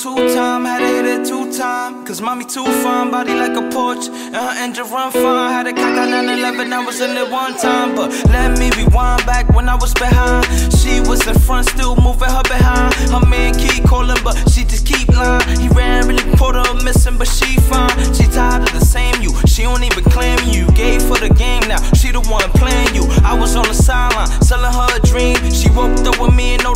two time, had to hit it two time. Cause mommy too fine, body like a Porsche. Uh, and her engine run fine. Had a cock on 911, I was in it one time. But let me rewind back when I was behind. She was in front, still moving her behind. Her man keep calling, but she just keep lying. He ran, really put her missing, but she fine. She tired of the same you. She don't even claim you. Gave for the game now. She the one playing you. I was on the sideline, selling her a dream.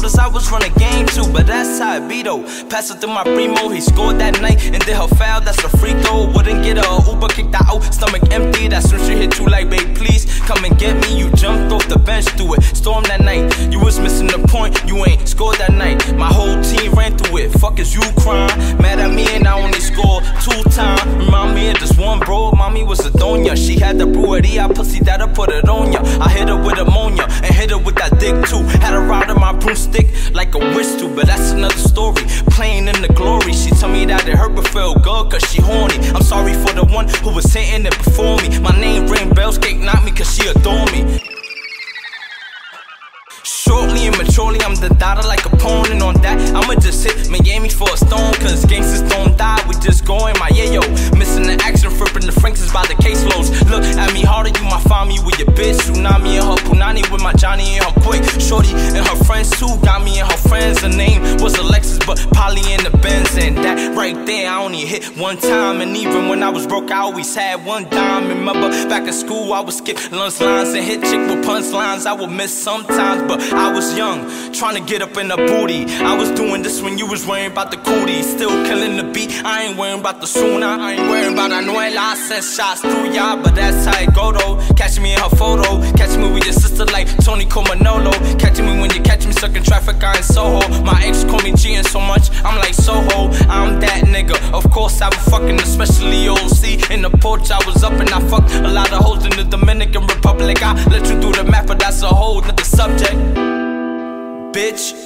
Noticed I was running game too. But that's how it be though. Pass it through my primo, he scored that night and did her foul. That's a free throw. Wouldn't get her Uber kicked out, stomach empty. That's when she hit you like, babe, please come and get me. You jumped off the bench, through it. Storm that night. You was missing the point. You ain't scored that night. My whole team ran through it. Fuck is you crying? Mad at me and I only scored two times. Remind me of this one bro. Mommy was a donya. She had the I pussy that I put it on broomstick like a whistle, but that's another story. Playing in the glory. She told me that it hurt but felt good cause she horny. I'm sorry for the one who was hitting it before me. My name ring bells, cake not me cause she adore me. Shortly and maturely, I'm the daughter like a opponent on that. I'ma just hit Miami for a stone, cause gangsters don't die, we just go in my yeah yo. Missing the action, flipping the Franks is by the caseloads. Look at me harder, you might find me with your bitch. Tsunami and her punani with my Johnny and her quick. Shorty and her friends too, got me and her friends. The name was Alexis, but Polly in the Benz. And that right there, I only hit one time. And even when I was broke, I always had one dime. Remember, back in school, I would skip lunch lines and hit chick with punchlines. I would miss sometimes, but but I was young, trying to get up in the booty. I was doing this when you was worrying about the cootie. Still killing the beat, I ain't worrying about the sooner. I ain't worrying about I know I sent shots through y'all, but that's how it go though. Catch me in her photo, catch me with your sister like Tony Comanolo. Traffic, I in Soho. My ex call me cheating so much, I'm like Soho. I'm that nigga, of course I was fucking, especially OC. In the porch, I was up and I fucked a lot of hoes in the Dominican Republic. I let you do the math, but that's a whole nother subject bitch.